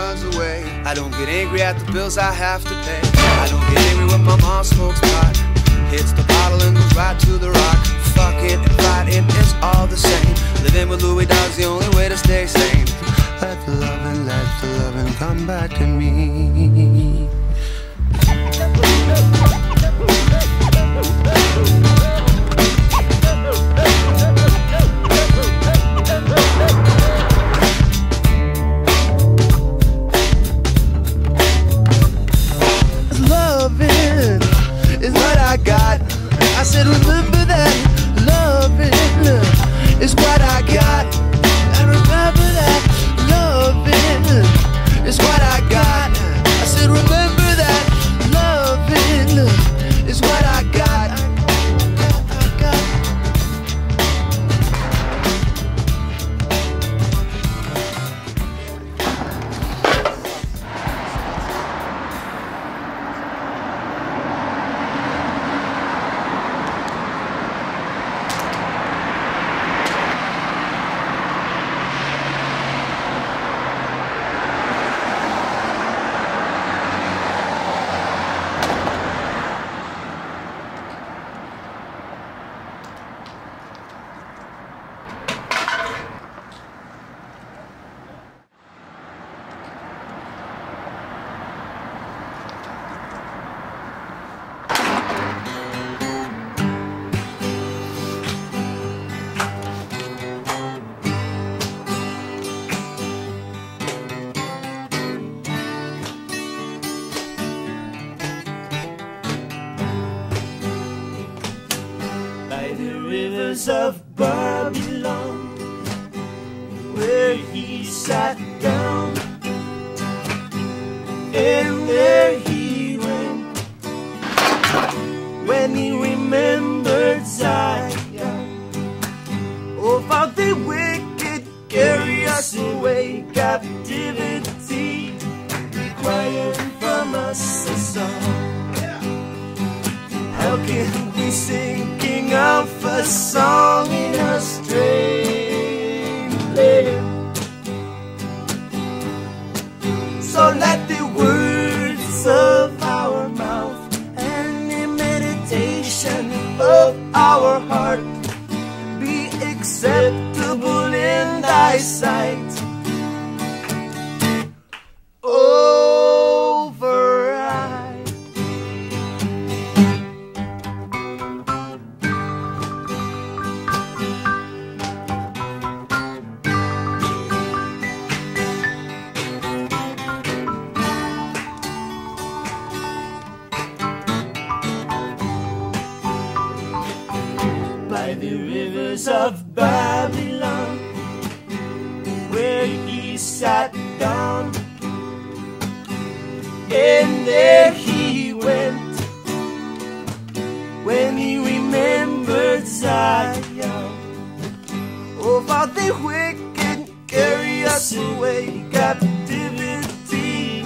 runs away. I don't get angry at the bills I have to pay. I don't get angry when my mom smokes pot. Hits the bottle and goes right to the rock. Fucking and fighting, it's all the same. Living with Louie Dog's the only way to stay sane. Let the loving, let the loving come back to me. I said, remember that. Loving is what I got. I remember that. Loving is what I got. I said, remember the rivers of Babylon, where he sat down, and there he went when he remembered Zion. Oh, how the wicked carry us away, captivity, requiring from us a song. How can we sing Of a song in a strange rivers of Babylon, where he sat down, and there he went when he remembered Zion. Oh, how the wicked carry us away, captivity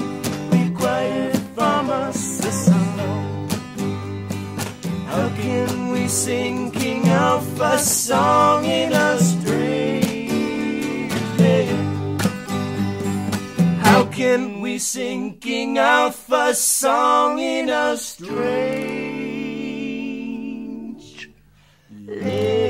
required from us a song. How can we sinking of a song in a strange. How can we sinking out a song in a strange land?